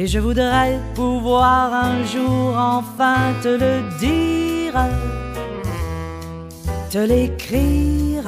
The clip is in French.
Et je voudrais pouvoir un jour enfin te le dire, te l'écrire.